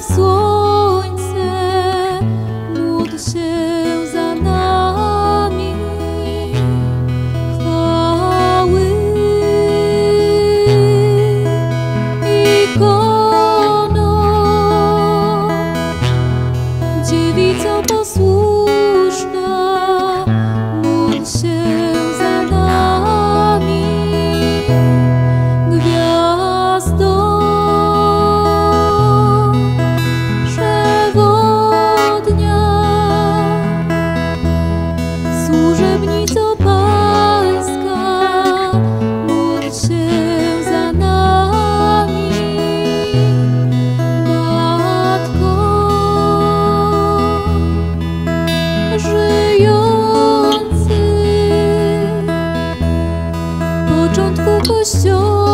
w słońce, módl się za nami. Chwały i Thứ.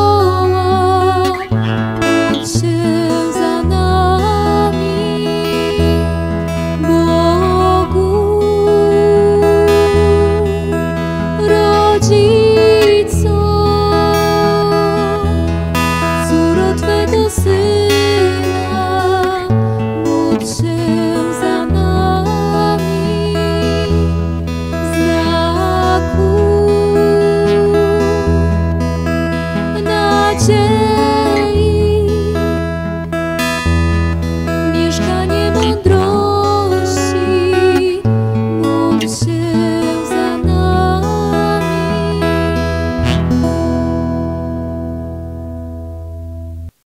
些